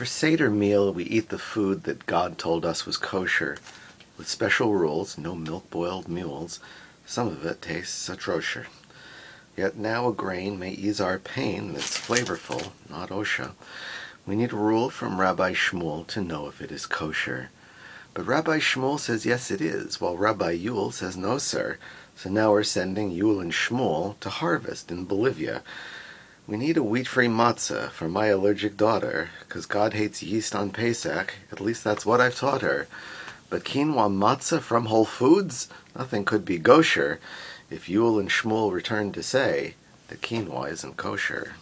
For Seder meal, we eat the food that God told us was kosher, with special rules, no milk-boiled mules. Some of it tastes atrocious. Yet now a grain may ease our pain that's flavorful, not osha. We need a rule from Rabbi Shmuel to know if it is kosher. But Rabbi Shmuel says yes it is, while Rabbi Yule says no sir. So now we're sending Yule and Shmuel to harvest in Bolivia. We need a wheat-free matzah for my allergic daughter, because God hates yeast on Pesach. At least that's what I've taught her. But quinoa matzah from Whole Foods? Nothing could be gosher if Yule and Shmuel return to say that quinoa isn't kosher.